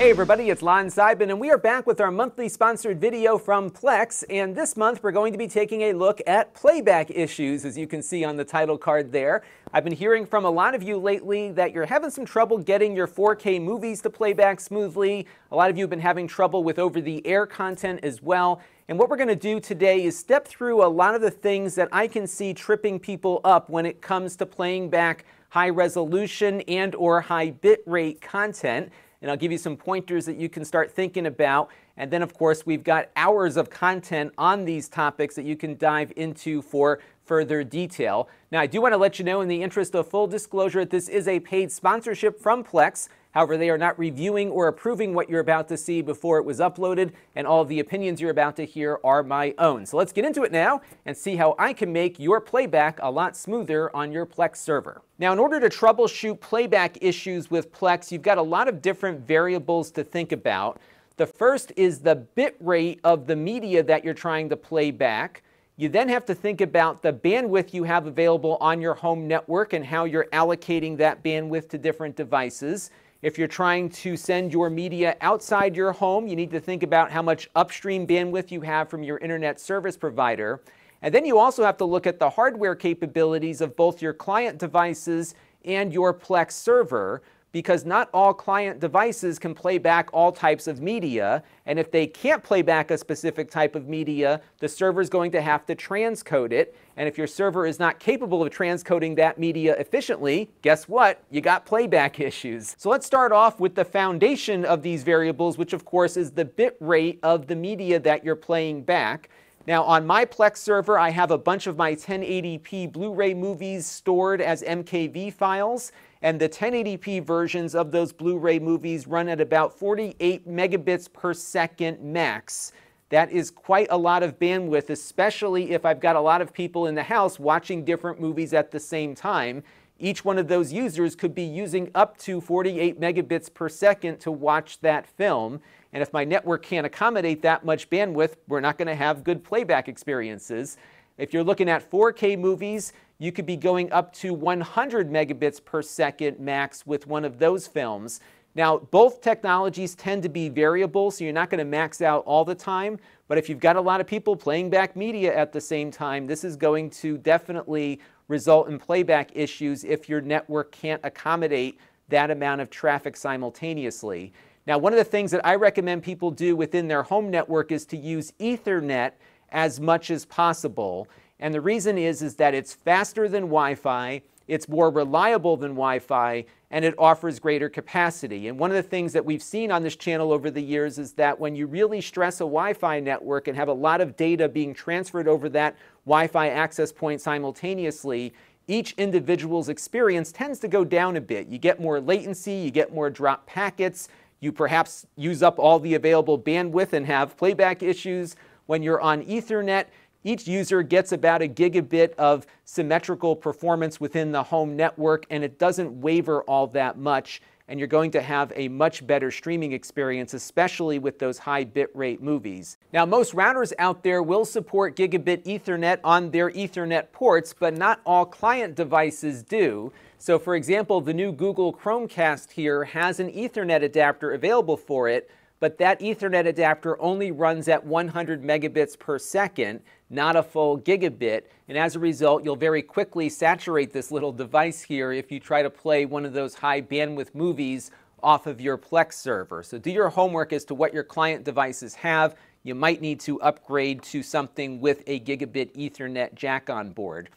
Hey everybody, it's Lon Seidman, and we are back with our monthly sponsored video from Plex. And this month we're going to be taking a look at playback issues, as you can see on the title card there. I've been hearing from a lot of you lately that you're having some trouble getting your 4K movies to play back smoothly. A lot of you have been having trouble with over the air content as well. And what we're going to do today is step through a lot of the things that I can see tripping people up when it comes to playing back high resolution and or high bitrate content and I'll give you some pointers that you can start thinking about. And then, of course, we've got hours of content on these topics that you can dive into for further detail. Now, I do want to let you know, in the interest of full disclosure, that this is a paid sponsorship from Plex. However, they are not reviewing or approving what you're about to see before it was uploaded, and all the opinions you're about to hear are my own. So let's get into it now and see how I can make your playback a lot smoother on your Plex server. Now, in order to troubleshoot playback issues with Plex, you've got a lot of different variables to think about. The first is the bit rate of the media that you're trying to play back. You then have to think about the bandwidth you have available on your home network and how you're allocating that bandwidth to different devices. If you're trying to send your media outside your home, you need to think about how much upstream bandwidth you have from your internet service provider. And then you also have to look at the hardware capabilities of both your client devices and your Plex server because not all client devices can play back all types of media. And if they can't play back a specific type of media, the server is going to have to transcode it. And if your server is not capable of transcoding that media efficiently, guess what? You got playback issues. So let's start off with the foundation of these variables, which of course is the bit rate of the media that you're playing back. Now on my Plex server, I have a bunch of my 1080p Blu-ray movies stored as MKV files and the 1080p versions of those Blu-ray movies run at about 48 megabits per second max. That is quite a lot of bandwidth, especially if I've got a lot of people in the house watching different movies at the same time. Each one of those users could be using up to 48 megabits per second to watch that film. And if my network can't accommodate that much bandwidth, we're not going to have good playback experiences. If you're looking at 4K movies, you could be going up to 100 megabits per second max with one of those films. Now, both technologies tend to be variable, so you're not going to max out all the time. But if you've got a lot of people playing back media at the same time, this is going to definitely result in playback issues if your network can't accommodate that amount of traffic simultaneously. Now, one of the things that I recommend people do within their home network is to use Ethernet as much as possible. And the reason is, is that it's faster than Wi-Fi, it's more reliable than Wi-Fi, and it offers greater capacity. And one of the things that we've seen on this channel over the years is that when you really stress a Wi-Fi network and have a lot of data being transferred over that Wi-Fi access point simultaneously, each individual's experience tends to go down a bit. You get more latency, you get more drop packets, you perhaps use up all the available bandwidth and have playback issues. When you're on Ethernet, each user gets about a gigabit of symmetrical performance within the home network, and it doesn't waver all that much. And you're going to have a much better streaming experience, especially with those high bitrate movies. Now, most routers out there will support gigabit Ethernet on their Ethernet ports, but not all client devices do. So, for example, the new Google Chromecast here has an Ethernet adapter available for it, but that Ethernet adapter only runs at 100 megabits per second, not a full gigabit. And as a result, you'll very quickly saturate this little device here if you try to play one of those high bandwidth movies off of your Plex server. So do your homework as to what your client devices have. You might need to upgrade to something with a gigabit Ethernet jack on board.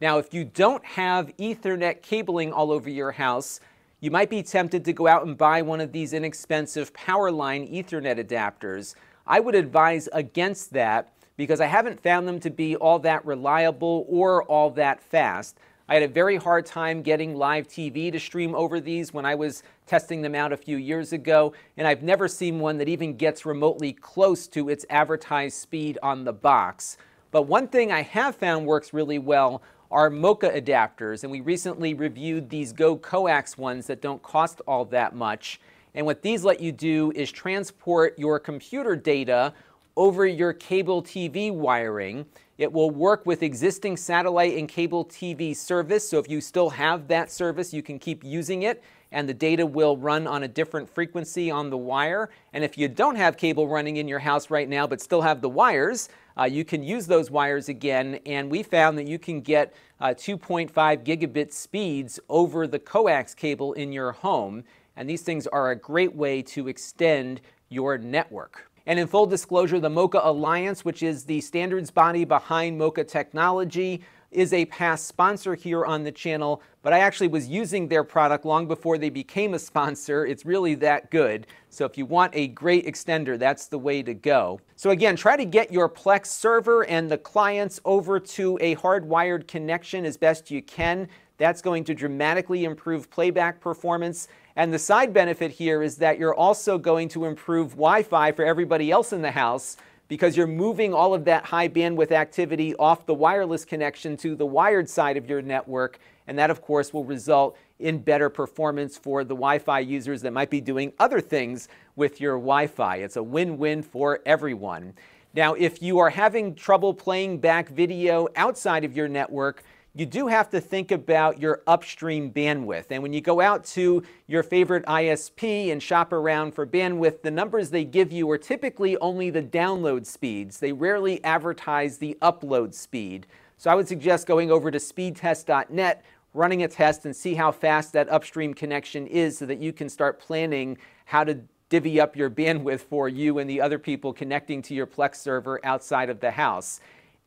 Now, if you don't have Ethernet cabling all over your house, you might be tempted to go out and buy one of these inexpensive Powerline Ethernet adapters. I would advise against that because I haven't found them to be all that reliable or all that fast. I had a very hard time getting live TV to stream over these when I was testing them out a few years ago, and I've never seen one that even gets remotely close to its advertised speed on the box. But one thing I have found works really well are MoCA adapters, and we recently reviewed these Go Coax ones that don't cost all that much. And what these let you do is transport your computer data over your cable TV wiring. It will work with existing satellite and cable TV service, so if you still have that service, you can keep using it. and the data will run on a different frequency on the wire. And if you don't have cable running in your house right now but still have the wires, uh, you can use those wires again. And we found that you can get uh, 2.5 gigabit speeds over the coax cable in your home. And these things are a great way to extend your network. And in full disclosure, the MoCA Alliance, which is the standards body behind MoCA technology, is a past sponsor here on the channel, but I actually was using their product long before they became a sponsor. It's really that good. So if you want a great extender, that's the way to go. So again, try to get your Plex server and the clients over to a hardwired connection as best you can. That's going to dramatically improve playback performance. And the side benefit here is that you're also going to improve Wi-Fi for everybody else in the house because you're moving all of that high bandwidth activity off the wireless connection to the wired side of your network. And that, of course, will result in better performance for the Wi Fi users that might be doing other things with your Wi Fi. It's a win win for everyone. Now, if you are having trouble playing back video outside of your network, you do have to think about your upstream bandwidth. And when you go out to your favorite ISP and shop around for bandwidth, the numbers they give you are typically only the download speeds. They rarely advertise the upload speed. So I would suggest going over to speedtest.net, running a test, and see how fast that upstream connection is so that you can start planning how to divvy up your bandwidth for you and the other people connecting to your Plex server outside of the house.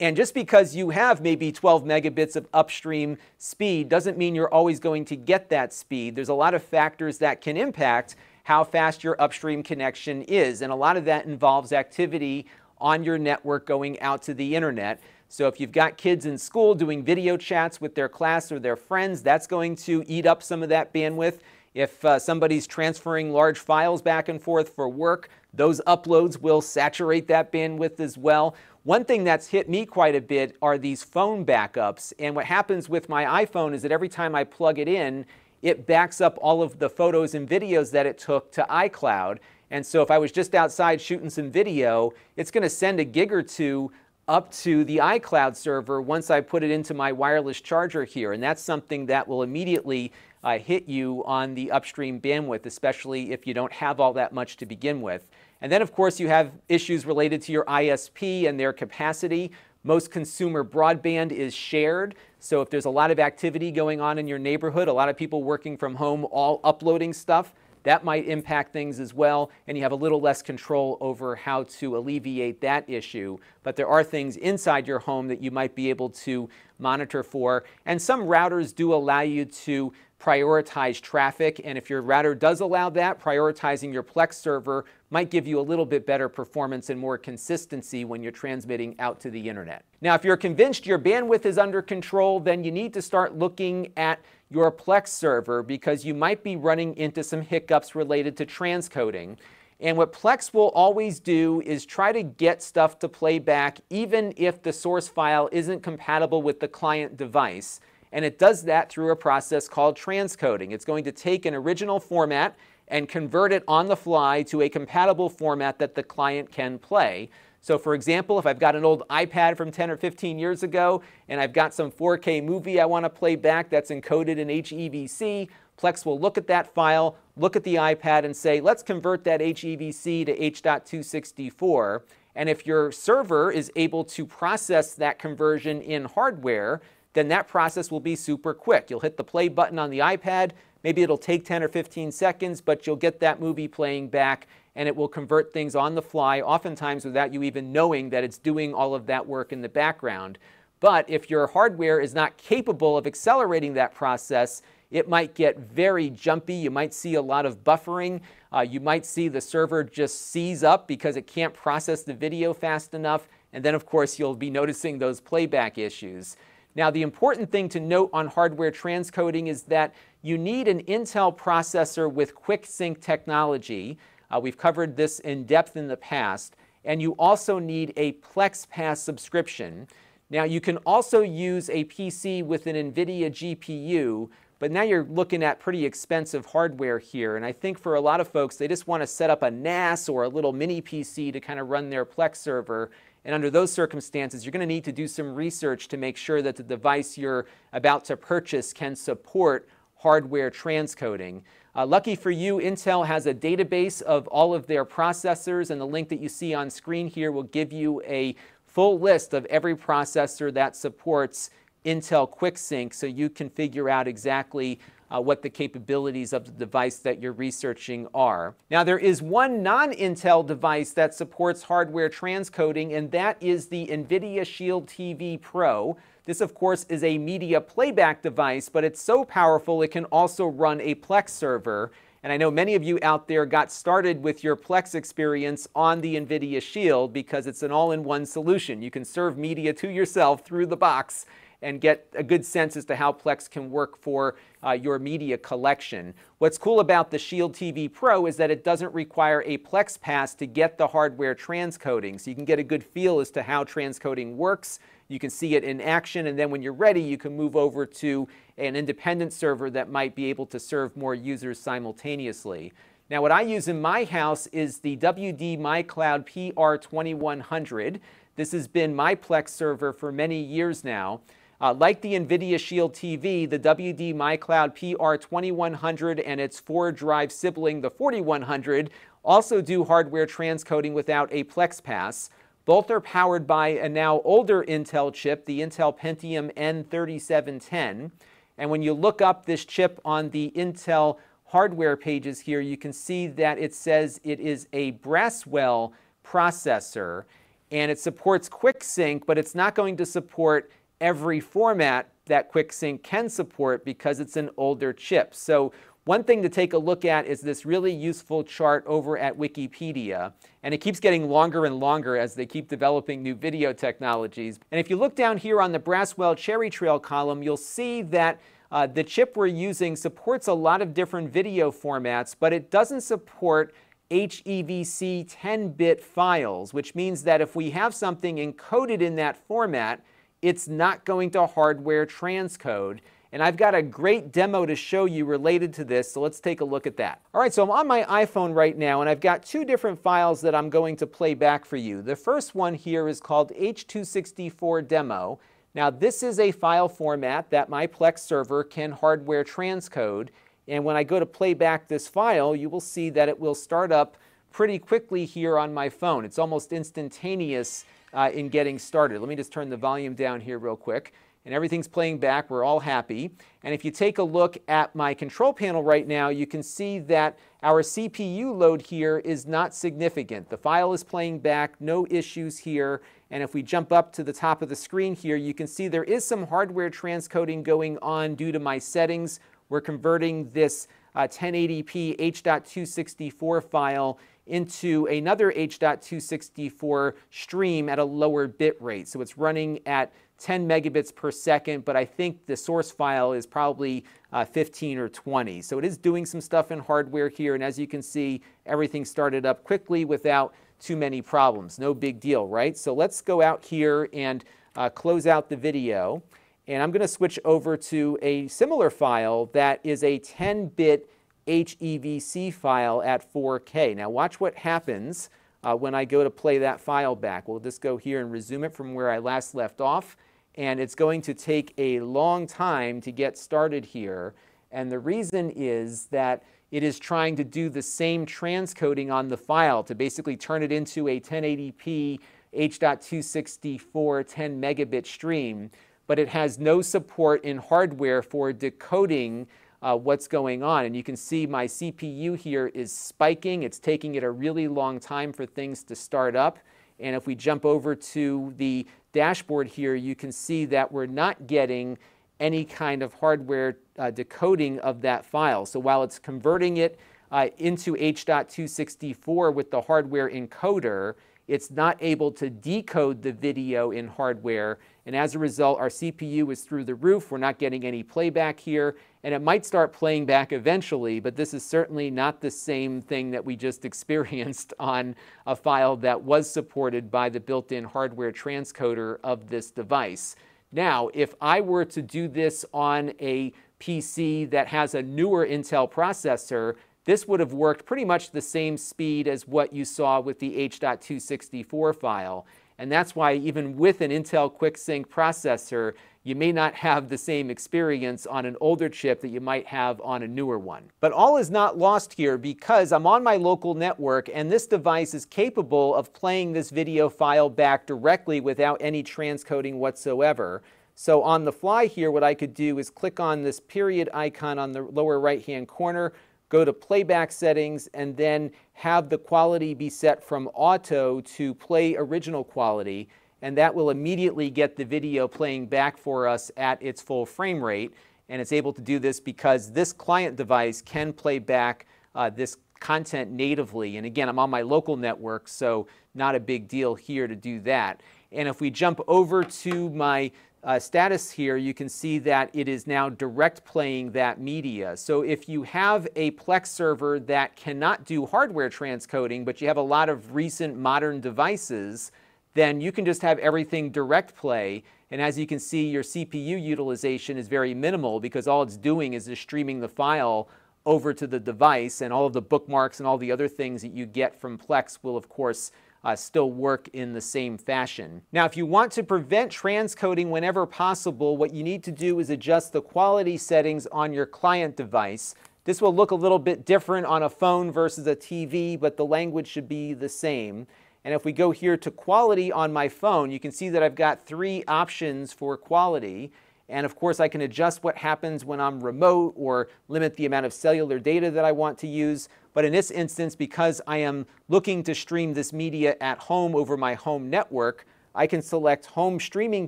And just because you have maybe 12 megabits of upstream speed doesn't mean you're always going to get that speed. There's a lot of factors that can impact how fast your upstream connection is. And a lot of that involves activity on your network going out to the internet. So if you've got kids in school doing video chats with their class or their friends, that's going to eat up some of that bandwidth. If uh, somebody's transferring large files back and forth for work, those uploads will saturate that bandwidth as well. One thing that's hit me quite a bit are these phone backups. And what happens with my iPhone is that every time I plug it in, it backs up all of the photos and videos that it took to iCloud. And so if I was just outside shooting some video, it's going to send a gig or two up to the iCloud server once I put it into my wireless charger here. And that's something that will immediately uh, hit you on the upstream bandwidth, especially if you don't have all that much to begin with. And then, of course, you have issues related to your ISP and their capacity. Most consumer broadband is shared. So if there's a lot of activity going on in your neighborhood, a lot of people working from home, all uploading stuff, that might impact things as well, and you have a little less control over how to alleviate that issue. But there are things inside your home that you might be able to monitor for. And some routers do allow you to prioritize traffic. And if your router does allow that, prioritizing your Plex server might give you a little bit better performance and more consistency when you're transmitting out to the internet. Now, if you're convinced your bandwidth is under control, then you need to start looking at your Plex server because you might be running into some hiccups related to transcoding. And what Plex will always do is try to get stuff to play back even if the source file isn't compatible with the client device and it does that through a process called transcoding. It's going to take an original format and convert it on the fly to a compatible format that the client can play. So for example, if I've got an old iPad from 10 or 15 years ago and I've got some 4K movie I want to play back that's encoded in HEVC, Plex will look at that file, look at the iPad and say, let's convert that HEVC to H.264. And if your server is able to process that conversion in hardware, then that process will be super quick. You'll hit the play button on the iPad. Maybe it'll take 10 or 15 seconds, but you'll get that movie playing back and it will convert things on the fly, oftentimes without you even knowing that it's doing all of that work in the background. But if your hardware is not capable of accelerating that process, it might get very jumpy. You might see a lot of buffering. Uh, you might see the server just seize up because it can't process the video fast enough. And then, of course, you'll be noticing those playback issues. Now, the important thing to note on hardware transcoding is that you need an Intel processor with quick sync technology. Uh, we've covered this in depth in the past. And you also need a PlexPass subscription. Now, you can also use a PC with an NVIDIA GPU, but now you're looking at pretty expensive hardware here. And I think for a lot of folks, they just want to set up a NAS or a little mini PC to kind of run their Plex server. And under those circumstances, you're going to need to do some research to make sure that the device you're about to purchase can support hardware transcoding. Uh, lucky for you, Intel has a database of all of their processors, and the link that you see on screen here will give you a full list of every processor that supports Intel QuickSync so you can figure out exactly uh, what the capabilities of the device that you're researching are. Now, there is one non Intel device that supports hardware transcoding, and that is the NVIDIA Shield TV Pro. This, of course, is a media playback device, but it's so powerful it can also run a Plex server. And I know many of you out there got started with your Plex experience on the NVIDIA Shield because it's an all in one solution. You can serve media to yourself through the box and get a good sense as to how Plex can work for uh, your media collection. What's cool about the Shield TV Pro is that it doesn't require a Plex pass to get the hardware transcoding. So you can get a good feel as to how transcoding works. You can see it in action, and then when you're ready, you can move over to an independent server that might be able to serve more users simultaneously. Now, what I use in my house is the WD MyCloud PR2100. This has been my Plex server for many years now. Uh, like the NVIDIA Shield TV, the WD MyCloud PR2100 and its four drive sibling, the 4100, also do hardware transcoding without a Plex pass. Both are powered by a now older Intel chip, the Intel Pentium N3710. And when you look up this chip on the Intel hardware pages here, you can see that it says it is a Braswell processor and it supports QuickSync, but it's not going to support every format that QuickSync can support because it's an older chip. So one thing to take a look at is this really useful chart over at Wikipedia. And it keeps getting longer and longer as they keep developing new video technologies. And if you look down here on the Braswell Cherry Trail column, you'll see that uh, the chip we're using supports a lot of different video formats, but it doesn't support HEVC 10-bit files, which means that if we have something encoded in that format, it's not going to hardware transcode. And I've got a great demo to show you related to this, so let's take a look at that. All right, so I'm on my iPhone right now, and I've got two different files that I'm going to play back for you. The first one here is called H264 Demo. Now, this is a file format that my Plex server can hardware transcode, and when I go to play back this file, you will see that it will start up pretty quickly here on my phone. It's almost instantaneous uh, in getting started. Let me just turn the volume down here real quick. And everything's playing back. We're all happy. And if you take a look at my control panel right now, you can see that our CPU load here is not significant. The file is playing back, no issues here. And if we jump up to the top of the screen here, you can see there is some hardware transcoding going on due to my settings. We're converting this uh, 1080p H.264 file into another H.264 stream at a lower bit rate. So it's running at 10 megabits per second, but I think the source file is probably uh, 15 or 20. So it is doing some stuff in hardware here, and as you can see, everything started up quickly without too many problems. No big deal, right? So let's go out here and uh, close out the video. And I'm going to switch over to a similar file that is a 10-bit HEVC file at 4K. Now watch what happens uh, when I go to play that file back. We'll just go here and resume it from where I last left off. And it's going to take a long time to get started here. And the reason is that it is trying to do the same transcoding on the file to basically turn it into a 1080p H.264 10 megabit stream, but it has no support in hardware for decoding uh, what's going on. And you can see my CPU here is spiking. It's taking it a really long time for things to start up. And if we jump over to the dashboard here, you can see that we're not getting any kind of hardware uh, decoding of that file. So while it's converting it uh, into H.264 with the hardware encoder, it's not able to decode the video in hardware. And as a result, our CPU is through the roof. We're not getting any playback here and it might start playing back eventually, but this is certainly not the same thing that we just experienced on a file that was supported by the built-in hardware transcoder of this device. Now, if I were to do this on a PC that has a newer Intel processor, this would have worked pretty much the same speed as what you saw with the H.264 file. And that's why even with an Intel QuickSync processor, you may not have the same experience on an older chip that you might have on a newer one. But all is not lost here because I'm on my local network and this device is capable of playing this video file back directly without any transcoding whatsoever. So on the fly here, what I could do is click on this period icon on the lower right hand corner, go to playback settings, and then have the quality be set from auto to play original quality and that will immediately get the video playing back for us at its full frame rate. And it's able to do this because this client device can play back uh, this content natively. And again, I'm on my local network, so not a big deal here to do that. And if we jump over to my uh, status here, you can see that it is now direct playing that media. So if you have a Plex server that cannot do hardware transcoding, but you have a lot of recent modern devices, then you can just have everything direct play. And as you can see, your CPU utilization is very minimal because all it's doing is just streaming the file over to the device and all of the bookmarks and all the other things that you get from Plex will of course uh, still work in the same fashion. Now if you want to prevent transcoding whenever possible, what you need to do is adjust the quality settings on your client device. This will look a little bit different on a phone versus a TV, but the language should be the same. And if we go here to quality on my phone, you can see that I've got three options for quality. And of course, I can adjust what happens when I'm remote or limit the amount of cellular data that I want to use. But in this instance, because I am looking to stream this media at home over my home network, I can select home streaming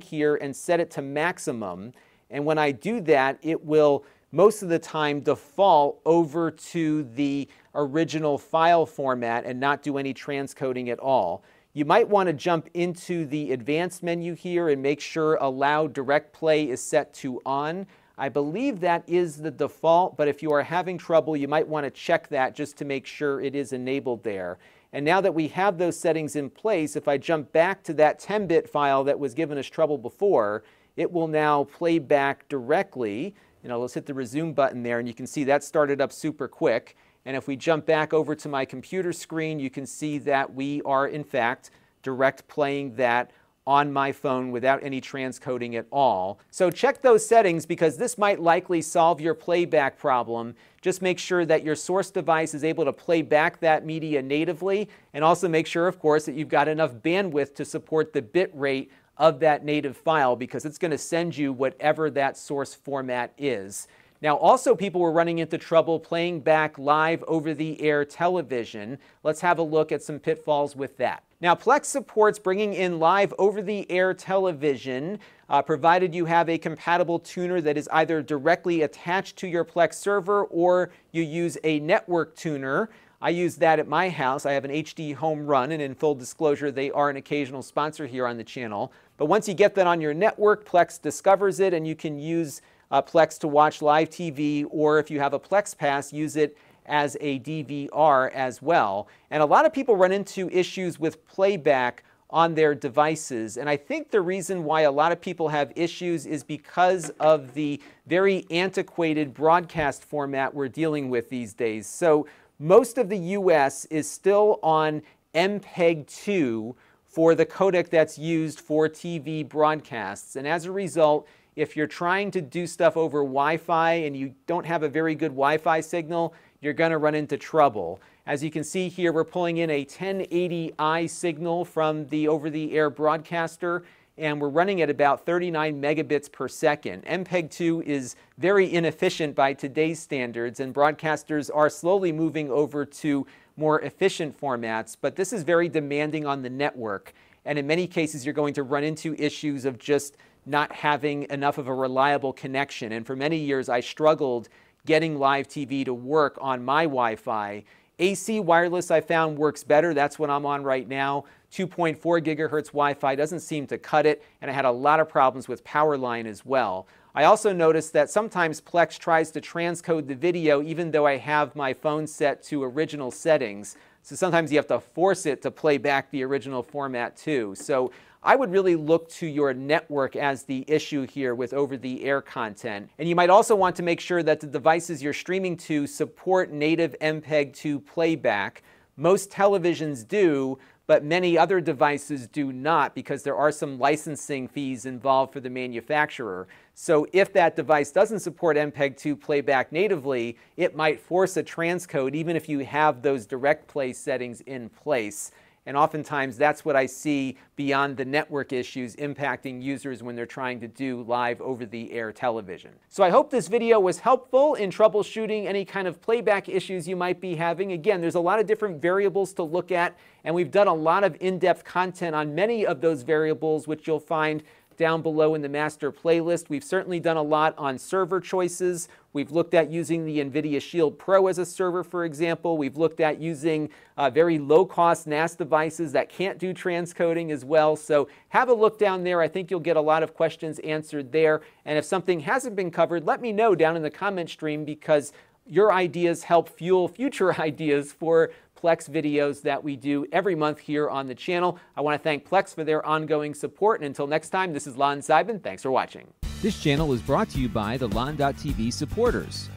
here and set it to maximum. And when I do that, it will most of the time default over to the original file format and not do any transcoding at all. You might want to jump into the advanced menu here and make sure allow direct play is set to on. I believe that is the default, but if you are having trouble, you might want to check that just to make sure it is enabled there. And now that we have those settings in place, if I jump back to that 10-bit file that was giving us trouble before, it will now play back directly let's hit the resume button there and you can see that started up super quick. And if we jump back over to my computer screen, you can see that we are in fact direct playing that on my phone without any transcoding at all. So check those settings because this might likely solve your playback problem. Just make sure that your source device is able to play back that media natively and also make sure, of course, that you've got enough bandwidth to support the bit rate of that native file because it's going to send you whatever that source format is. Now, also, people were running into trouble playing back live over the air television. Let's have a look at some pitfalls with that. Now, Plex supports bringing in live over the air television, uh, provided you have a compatible tuner that is either directly attached to your Plex server or you use a network tuner. I use that at my house. I have an HDHomeRun, and in full disclosure, they are an occasional sponsor here on the channel. But once you get that on your network, Plex discovers it, and you can use uh, Plex to watch live TV, or if you have a Plex Pass, use it as a DVR as well. And a lot of people run into issues with playback on their devices. And I think the reason why a lot of people have issues is because of the very antiquated broadcast format we're dealing with these days. So most of the US is still on MPEG 2 for the codec that's used for TV broadcasts. And as a result, if you're trying to do stuff over Wi-Fi and you don't have a very good Wi-Fi signal, you're going to run into trouble. As you can see here, we're pulling in a 1080i signal from the over-the-air broadcaster and we're running at about 39 megabits per second. MPEG-2 is very inefficient by today's standards, and broadcasters are slowly moving over to more efficient formats, but this is very demanding on the network. And in many cases, you're going to run into issues of just not having enough of a reliable connection. And for many years, I struggled getting live TV to work on my Wi-Fi. AC wireless I found works better. That's what I'm on right now. 2.4 gigahertz Wi-Fi doesn't seem to cut it, and I had a lot of problems with power line as well. I also noticed that sometimes Plex tries to transcode the video even though I have my phone set to original settings. So sometimes you have to force it to play back the original format too. So I would really look to your network as the issue here with over-the-air content. And you might also want to make sure that the devices you're streaming to support native MPEG-2 playback. Most televisions do, but many other devices do not because there are some licensing fees involved for the manufacturer. So if that device doesn't support MPEG-2 playback natively, it might force a transcode even if you have those direct play settings in place. And oftentimes that's what I see beyond the network issues impacting users when they're trying to do live over the air television. So I hope this video was helpful in troubleshooting any kind of playback issues you might be having. Again, there's a lot of different variables to look at, and we've done a lot of in-depth content on many of those variables, which you'll find down below in the master playlist. We've certainly done a lot on server choices. We've looked at using the NVIDIA Shield Pro as a server, for example. We've looked at using uh, very low-cost NAS devices that can't do transcoding as well. So have a look down there. I think you'll get a lot of questions answered there. And if something hasn't been covered, let me know down in the comment stream because your ideas help fuel future ideas for Plex videos that we do every month here on the channel. I want to thank Plex for their ongoing support. And until next time, this is Lon Seidman. Thanks for watching. This channel is brought to you by the Lon.TV supporters,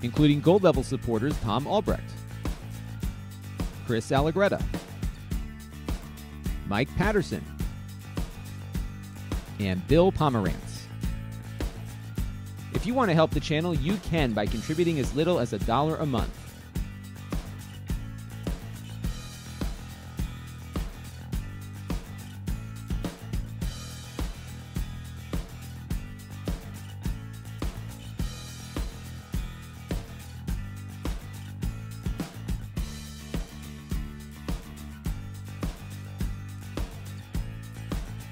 including gold level supporters Tom Albrecht, Chris Allegretta, Mike Patterson, and Bill Pomerantz. If you want to help the channel, you can by contributing as little as a dollar a month.